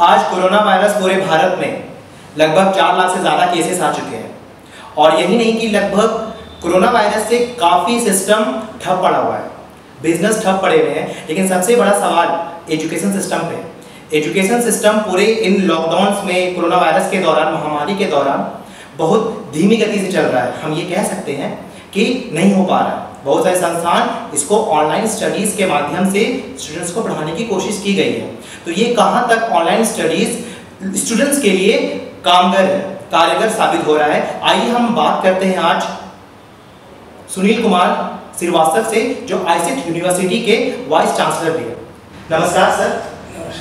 आज corona virus पूरे भारत में लगभग चार लाख से ज़्यादा केसेस आ चुके हैं। और यही नहीं कि लगभग कोरोना वायरस से काफ़ी सिस्टम ठप पड़ा हुआ है। बिज़नेस ठप पड़े हुए हैं, लेकिन सबसे बड़ा सवाल एजुकेशन सिस्टम पे। एजुकेशन सिस्टम पूरे इन लॉकडाउन में कोरोना वायरस के दौरान, महामारी के दौरान बहुत धीमी गति से चल रहा है। हम ये कह सकते हैं कि नहीं हो पा रहा। है बहुत सारे संस्थान इसको ऑनलाइन स्टडीज़ के माध्यम से स्टूडेंट्स को पढ़ाने की कोशिश की गई है। तो ये कहाँ तक ऑनलाइन स्टडीज़ स्टूडेंट्स के लिए कामगर है कारगर साबित हो रहा है। आइए हम बात करते हैं आज सुनील कुमार श्रीवास्तव से जो आईसेट यूनिवर्सिटी के वाइस चांसलर भी है। नमस्कार सर।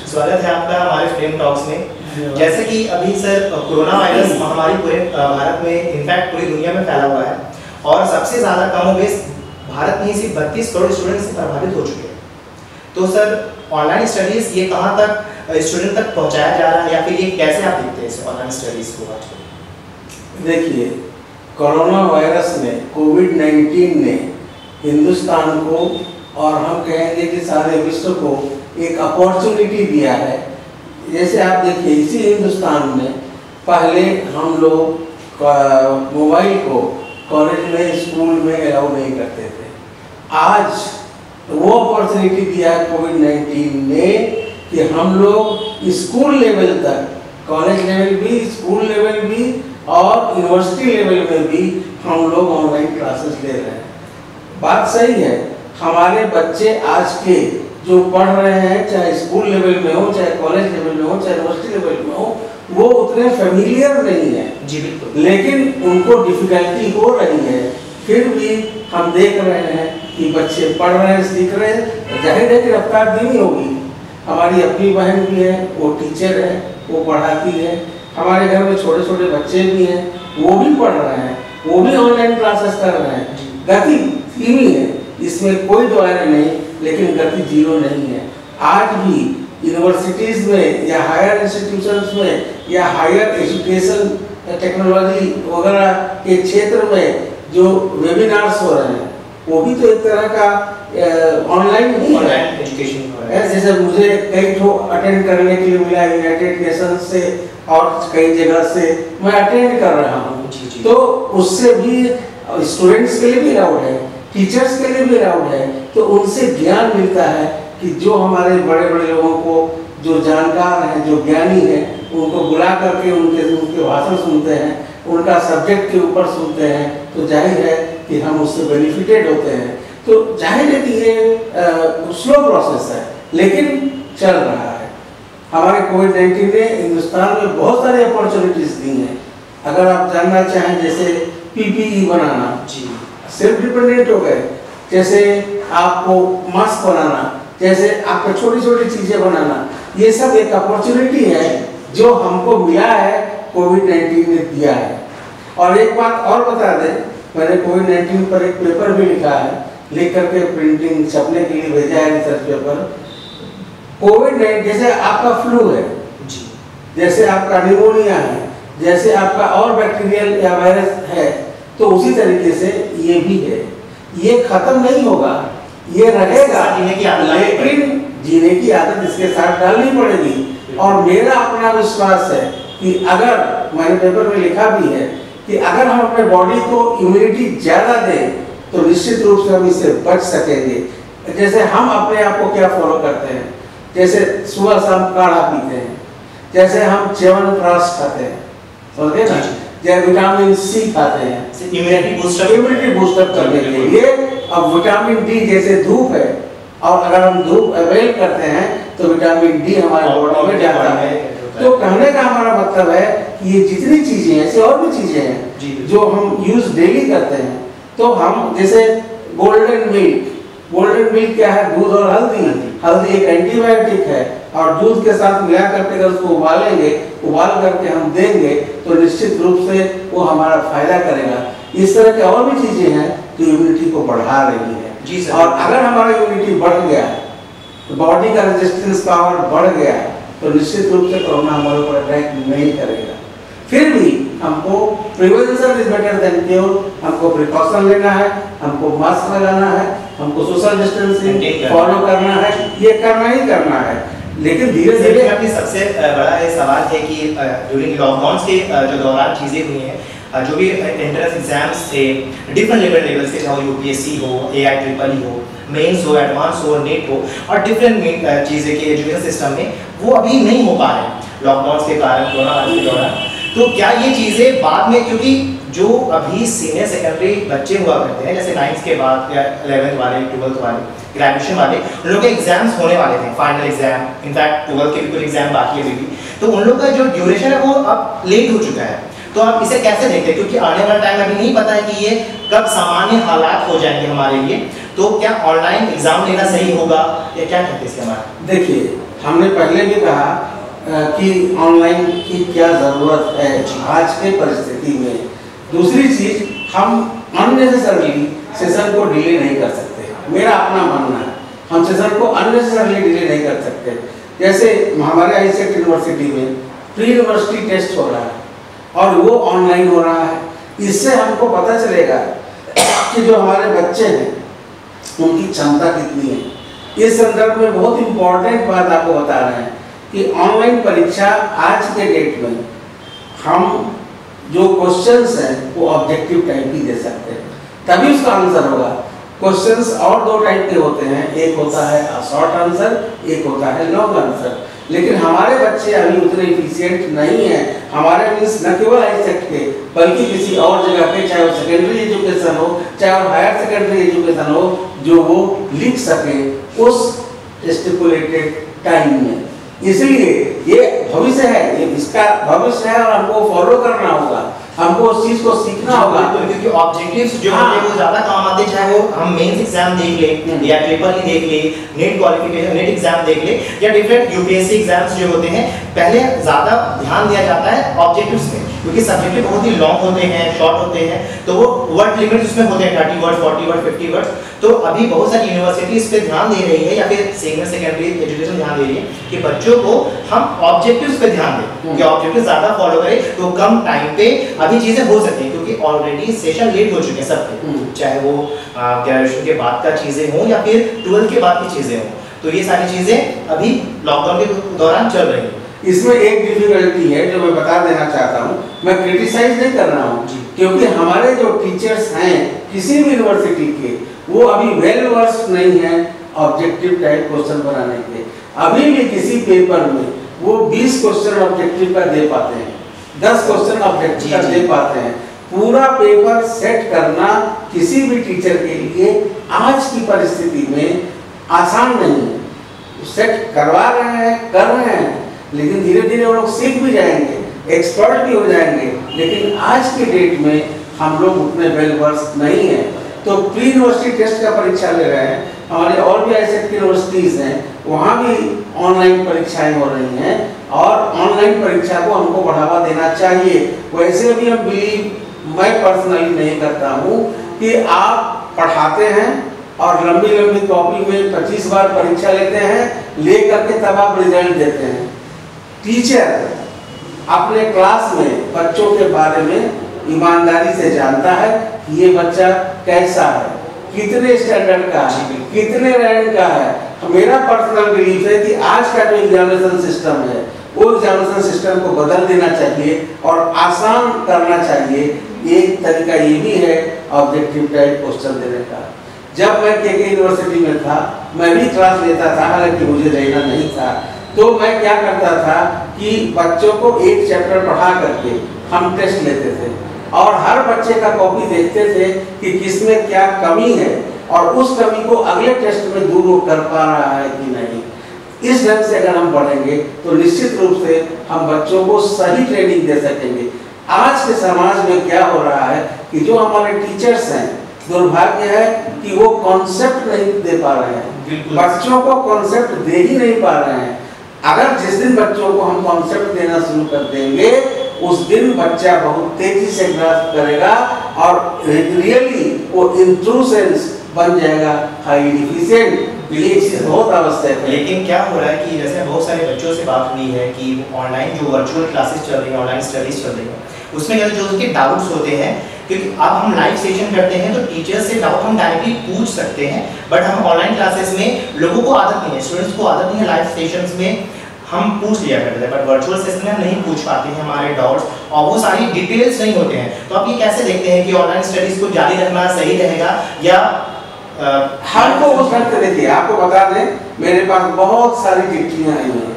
स्वागत है आपका हमारे फ्रेम टॉक्स में। जैसे कि अभी सर कोरोना वायरस महामारी पूरे भारत में इनफैक्ट पूरी दुनिया में फैला हुआ है। और सबसे ज़्यादा कमोबेश भारत में सिर्फ़ बत्तीस करोड़ स्टूडेंट से प्रभावित हो चुके हैं। तो सर ऑनलाइन स्टडीज़ ये कहाँ तक स्टूडेंट तक पहुँचाया जा रहा है या फिर ये कैसे आप देखते हैं इस ऑनलाइन स्टडीज़ को आज? देखिए कोरोना वायरस ने कोविड 19 ने हिंदुस्तान को और हम कहेंगे कि सारे विश्व को एक अपॉर्चुनिटी दिया है। जैसे आप देखिए, इसी हिंदुस्तान में पहले हम लोग मोबाइल को कॉलेज में स्कूल में अलाउ नहीं करते थे। आज वो अपॉर्चुनिटी दिया है कोविड नाइन्टीन ने कि हम लोग स्कूल लेवल तक कॉलेज लेवल भी स्कूल लेवल भी और यूनिवर्सिटी लेवल में भी हम लोग ऑनलाइन क्लासेस ले रहे हैं। बात सही है हमारे बच्चे आज के जो पढ़ रहे हैं चाहे स्कूल लेवल में हो चाहे कॉलेज लेवल में हो चाहे यूनिवर्सिटी लेवल में हो वो उतने फेमिलियर नहीं है। जी बिल्कुल। लेकिन उनको डिफिकल्टी हो रही है फिर भी हम देख रहे हैं कि बच्चे पढ़ रहे हैं, सीख रहे हैं ज़ाहिर है कि रफ्तार धीमी होगी। हमारी अपनी बहन भी है, वो टीचर है, वो पढ़ाती है। हमारे घर में छोटे छोटे बच्चे भी हैं, वो भी पढ़ रहे हैं, वो भी ऑनलाइन क्लासेस कर रहे हैं। गति धीमी है, इसमें कोई द्वारा नहीं, लेकिन गति ज़ीरो नहीं है। आज भी यूनिवर्सिटीज में या हायर इंस्टीट्यूशंस में या हायर एजुकेशन टेक्नोलॉजी वगैरह के क्षेत्र में जो वेबिनार्स हो रहे हैं वो भी तो एक तरह का ऑनलाइन ऑनलाइन एजुकेशन हो। रहा है। जैसे मुझे कई ठो अटेंड करने के लिए मिला यूनाइटेड नेशन से और कई जगह से मैं अटेंड कर रहा हूँ। तो उससे भी स्टूडेंट्स के लिए भी अलाउड है टीचर्स के लिए भी अलाउड है। तो उनसे ज्ञान मिलता है कि जो हमारे बड़े बड़े लोगों को जो जानकार हैं जो ज्ञानी हैं उनको बुला करके उनके उनके भाषण सुनते हैं उनका सब्जेक्ट के ऊपर सुनते हैं तो ज़ाहिर है कि हम उससे बेनिफिटेड होते हैं। तो ज़ाहिर है कि ये स्लो प्रोसेस है लेकिन चल रहा है। हमारे कोविड नाइन्टीन ने हिंदुस्तान में बहुत सारी अपॉर्चुनिटीज़ दी हैं। अगर आप जानना चाहें जैसे पीपीई बनाना जी। सेल्फ डिपेंडेंट हो गए जैसे आपको मास्क बनाना जैसे आपको छोटी छोटी चीज़ें बनाना ये सब एक अपॉर्चुनिटी है जो हमको मिला है कोविड नाइन्टीन ने दिया है। और एक बात और बता दें मैंने कोविड नाइन्टीन पर एक पेपर भी लिखा है लिख करके प्रिंटिंग छपने के लिए भेजा है रिसर्च पेपर कोविड जैसे आपका फ्लू है जी। जैसे आपका निमोनिया है जैसे आपका और बैक्टीरियल या वायरस है तो उसी तरीके से ये भी है। ये खत्म नहीं होगा ये रहेगा लेकिन जीने की आदत इसके साथ डालनी पड़ेगी। और मेरा अपना विश्वास है कि अगर मैंने पेपर में लिखा भी है कि अगर हम अपने बॉडी को इम्यूनिटी ज़्यादा दें तो निश्चित रूप से हम इससे बच सकेंगे। जैसे हम अपने आप को क्या फॉलो करते हैं? जैसे सुबह शाम काढ़ा पीते हैं। जैसे हम च्यवन प्राश खाते हैं। समझे ना? जैसे विटामिन सी खाते हैं। इम्यूनिटी बूस्टर इम्यूनिटी बूस्टअप करने के लिए अब विटामिन डी जैसे धूप है और अगर हम धूप अवेल करते हैं तो विटामिन डी हमारे बॉडी में जाता है। तो कहने का हमारा मतलब है ये जितनी चीज़ें हैं ऐसी और भी चीज़ें हैं जो हम यूज़ डेली करते हैं तो हम जैसे गोल्डन मिल्क गोल्डन मिल्क क्या है? दूध और हल्दी। हल्दी। एक एंटीबायोटिक है और दूध के साथ मिला करके अगर उसको उबालेंगे उबाल करके हम देंगे तो निश्चित रूप से वो हमारा फ़ायदा करेगा। इस तरह के और भी चीज़ें हैं जो इम्यूनिटी को बढ़ा रही है। जी सर। और अगर हमारा इम्यूनिटी बढ़ गया है तो बॉडी का रेजिस्टेंस पावर बढ़ गया है तो निश्चित रूप से कोरोना हमारे ऊपर अटैक नहीं करेगा। फिर भी हमको prevention is better than cure हमको प्रिकॉशन लेना है हमको मास्क लगाना है हमको सोशल डिस्टेंसिंग करना फॉलो करना है ये करना ही करना है. लेकिन धीरे धीरे अपनी सबसे बड़ा सवाल है कि ड्यूरिंग लॉकडाउन के जो दौरान चीज़ें हुई हैं जो भी एंट्रेंस एग्ज़ाम्स थे डिफरेंट लेवल लेवल से चाहे यूपीएससी हो ए आई ट्रिपल हो मेन्स हो एडवांस हो नेट हो और डिफरेंट चीज़ें के एजुकेशन सिस्टम में वो अभी नहीं हो पा रहे लॉकडाउन के कारण कोरोना वायरस के दौरान. तो क्या ये चीज़ें बाद में, क्योंकि जो अभी सीनियर सेकेंडरी बच्चे हुआ करते हैं, जैसे नाइन्थ के बाद या इलेवेंथ वाले ट्वेल्थ वाले ग्रेजुएशन वाले, उन लोग के एग्ज़ाम्स होने वाले थे फाइनल एग्ज़ाम इनफैक्ट ट्वेल्थ के भी कुछ एग्ज़ाम बाकी अभी भी। तो उन लोग का जो ड्यूरेशन है वो अब लेट हो चुका है। तो आप इसे कैसे देखते हैं? क्योंकि आने वाला टाइम अभी नहीं पता है कि ये कब सामान्य हालात हो जाएँगे हमारे लिए। तो क्या ऑनलाइन एग्ज़ाम लेना सही होगा, या क्या कहते हैं इसके हमारे देखिए, हमने पहले भी कहा कि ऑनलाइन की क्या ज़रूरत है आज के परिस्थिति में? दूसरी चीज़, हम अननेसेसरली सेशन को डिले नहीं कर सकते। मेरा अपना मानना है, हम सेशन को अननेसेसरली डिले नहीं कर सकते। जैसे हमारे आई यूनिवर्सिटी में प्री यूनिवर्सिटी टेस्ट हो रहा है और वो ऑनलाइन हो रहा है। इससे हमको पता चलेगा कि जो हमारे बच्चे हैं, उनकी क्षमता कितनी है। इस संदर्भ में बहुत इम्पोर्टेंट बात आपको बता रहे हैं। कि ऑनलाइन परीक्षा आज के डेट में हम जो क्वेश्चंस हैं, वो ऑब्जेक्टिव टाइप की दे सकते हैं। तभी उसका आंसर होगा। क्वेश्चंस और दो टाइप के होते हैं। एक होता है शॉर्ट आंसर एक होता है लॉन्ग आंसर लेकिन हमारे बच्चे अभी उतने इफिशियंट नहीं है। हमारे मीन्स न केवल आई सेक्ट के, बल्कि किसी और जगह पे, चाहे वो सेकेंडरी एजुकेशन हो, चाहे वो हायर सेकेंडरी एजुकेशन हो, जो वो लिख सके उस स्टिपुलेटेड टाइम में। इसलिए ये भविष्य है ये इसका भविष्य है और हमको फॉलो करना होगा। हमको उस चीज़ को सीखना होगा क्योंकि ऑब्जेक्टिव्स जो हाँ। होते वो ज़्यादा काम आते चाहे वो हम मेंस एग्ज़ाम देख ले हम्म। या ट्रिपल ही देख ले नेट क्वालिफिकेशन नेट एग्ज़ाम देख ले या डिफरेंट यूपीएससी एग्ज़ाम्स जो होते हैं पहले ज़्यादा ध्यान दिया जाता है ऑब्जेक्टिव्स में क्योंकि सब्जेक्टिव बहुत ही लॉन्ग होते हैं शॉर्ट होते हैं तो वो वर्ड लिमिट उसमें होते हैं thirty word forty word fifty word तो अभी बहुत सारी यूनिवर्सिटी इस पर ध्यान दे रही है या फिर सीनियर सेकेंडरी एजुकेशन ध्यान दे रही है कि बच्चों को हम ऑब्जेक्टिव्स पे ध्यान दें कि ऑब्जेक्टिव ज़्यादा फॉलो करें तो कम टाइम पे अभी चीज़ें हो सकती हैं क्योंकि ऑलरेडी सेशन लेट हो चुके हैं सबके हम्म। चाहे वो ग्रेजुएशन के बाद का चीज़ें हो या फिर ट्वेल्थ के बाद की चीज़ें हो। तो ये सारी चीज़ें अभी लॉकडाउन के दौरान चल रही है। इसमें एक डिफिकल्टी है जो मैं बता देना चाहता हूँ। मैं क्रिटिसाइज नहीं कर रहा हूँ क्योंकि हमारे जो टीचर्स हैं किसी भी यूनिवर्सिटी के वो अभी वेल वर्स नहीं है ऑब्जेक्टिव टाइप क्वेश्चन बनाने के। अभी भी किसी पेपर में वो 20 क्वेश्चन ऑब्जेक्टिव का दे पाते हैं। 10 क्वेश्चन आप व्यक्ति का दे पाते हैं। पूरा पेपर सेट करना किसी भी टीचर के लिए आज की परिस्थिति में आसान नहीं है। सेट करवा रहे हैं कर रहे हैं लेकिन धीरे धीरे वो लोग सीख भी जाएँगे एक्सपर्ट भी हो जाएँगे। लेकिन आज के डेट में हम लोग उतने वेल वर्स नहीं हैं। तो प्री यूनिवर्सिटी टेस्ट का परीक्षा ले रहे हैं। हमारे और भी ऐसे यूनिवर्सिटीज़ हैं, वहाँ भी ऑनलाइन परीक्षाएँ हो रही हैं और ऑनलाइन परीक्षा को हमको बढ़ावा देना चाहिए। वैसे भी हम बिलीव मैं पर्सनली नहीं करता हूँ कि आप पढ़ाते हैं और लंबी लंबी कॉपी में 25 बार परीक्षा लेते हैं ले करके तब आप रिज़ल्ट देते हैं। टीचर अपने क्लास में बच्चों के बारे में ईमानदारी से जानता है कि ये बच्चा कैसा है, कितने स्टैंडर्ड का है, कितने रैंक का है। तो मेरा पर्सनल बिलीफ है कि आज का जो एग्जामिनेशन सिस्टम है, वो एग्जामिनेशन सिस्टम को बदल देना चाहिए और आसान करना चाहिए। एक तरीका ये भी है ऑब्जेक्टिव टाइप क्वेश्चन देने का। जब मैं के यूनिवर्सिटी में था, मैं भी क्लास लेता था, हालाँकि मुझे रहना नहीं था। तो मैं क्या करता था कि बच्चों को एक चैप्टर पढ़ा करके हम टेस्ट लेते थे। और हर बच्चे का कॉपी देखते थे कि किसमें क्या कमी है और उस कमी को अगले टेस्ट में दूर कर पा रहा है कि नहीं। इस ढंग से अगर हम पढ़ेंगे तो निश्चित रूप से हम बच्चों को सही ट्रेनिंग दे सकेंगे। आज के समाज में क्या हो रहा है कि जो हमारे टीचर्स हैं दुर्भाग्य है कि वो कॉन्सेप्ट नहीं दे पा रहे हैं। बच्चों को कॉन्सेप्ट दे ही नहीं पा रहे हैं। अगर जिस दिन बच्चों को हम कॉन्सेप्ट देना शुरू कर देंगे उस दिन बच्चा बहुत तेज़ी से ग्रास्प करेगा और रियली वो इंट्रूसेंस बन जाएगा हाई चीज़ बहुत आवश्यक है। लेकिन क्या हो रहा है कि जैसे बहुत सारे बच्चों से बात हुई है कि ऑनलाइन जो वर्चुअल क्लासेस चल रही है ऑनलाइन स्टडीज़ चल रही है, उसमें जो उनके डाउट्स होते हैं, क्योंकि अब हम लाइव सेशन करते हैं तो टीचर से डाउट हम डायरेक्टली पूछ सकते हैं बट हम ऑनलाइन क्लासेस में लोगों को आदत नहीं है स्टूडेंट्स को आदत नहीं है लाइव सेशंस में हम पूछ लिया करते थे बट वर्चुअल सेशन में नहीं पूछ पाते हैं हमारे डाउट्स और वो सारी डिटेल्स नहीं होते हैं। तो आप ये कैसे देखते हैं कि ऑनलाइन स्टडीज़ को जारी रखना सही रहेगा या अ, हमको उस वक्त देखिए आपको बता दें मेरे पास बहुत सारी चिट्ठियाँ आई हैं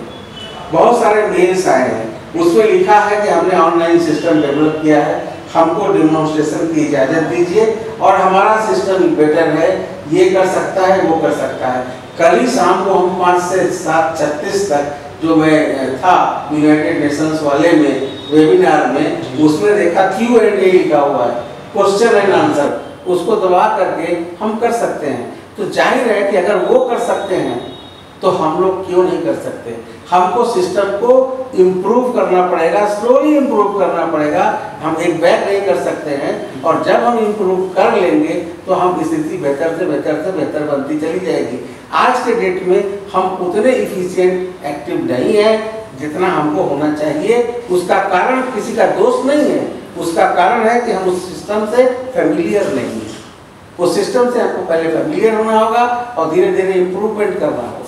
बहुत सारे मेल्स आए हैं। उसमें लिखा है कि हमने ऑनलाइन सिस्टम डेवलप किया है हमको डेमोन्स्ट्रेशन की इजाज़त दीजिए और हमारा सिस्टम बेटर है ये कर सकता है वो कर सकता है। कल ही शाम को हम पाँच से सात छत्तीस तक जो मैं था यूनाइटेड नेशंस वाले में वेबिनार में उसमें देखा क्यू एंड ए लिखा हुआ है। क्वेश्चन एंड आंसर उसको दबा करके हम कर सकते हैं। तो ज़ाहिर है कि अगर वो कर सकते हैं तो हम लोग क्यों नहीं कर सकते? हमको सिस्टम को इम्प्रूव करना पड़ेगा स्लोली इम्प्रूव करना पड़ेगा। हम एक बैक नहीं कर सकते हैं और जब हम इम्प्रूव कर लेंगे तो हम स्थिति बेहतर से बेहतर से बेहतर बनती चली जाएगी। आज के डेट में हम उतने इफिशियंट एक्टिव नहीं है जितना हमको होना चाहिए। उसका कारण किसी का दोष नहीं है। उसका कारण है कि हम उस सिस्टम से फेमिलियर नहीं है। उस सिस्टम से हमको पहले फेमिलियर होना होगा और धीरे धीरे इम्प्रूवमेंट करना होगा।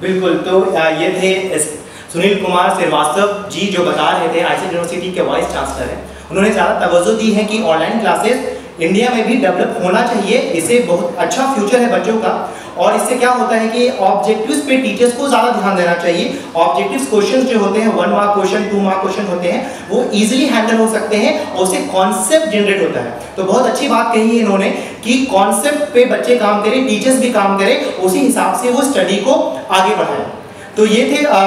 बिल्कुल तो ये थे सुनील कुमार श्रीवास्तव जी जो बता रहे थे आईसी यूनिवर्सिटी के वाइस चांसलर हैं। उन्होंने ज़्यादा तवज्जो दी है कि ऑनलाइन क्लासेस इंडिया में भी डेवलप होना चाहिए इसे बहुत अच्छा फ्यूचर है बच्चों का। और इससे क्या होता है कि ऑब्जेक्टिव्स पे टीचर्स को ज़्यादा ध्यान देना चाहिए। ऑब्जेक्टिव्स क्वेश्चंस जो होते हैं one mark question two mark question होते हैं वो इजीली हैंडल हो सकते हैं और उससे कॉन्सेप्ट जनरेट होता है। तो बहुत अच्छी बात कही है इन्होंने कि कॉन्सेप्ट पे बच्चे काम करें टीचर्स भी काम करें उसी हिसाब से वो स्टडी को आगे बढ़ाएँ। तो ये थे अ,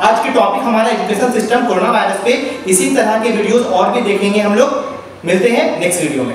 आज के टॉपिक हमारा एजुकेशन सिस्टम कोरोना वायरस पे। इसी तरह के वीडियोस और भी देखेंगे हम लोग। मिलते हैं नेक्स्ट वीडियो में।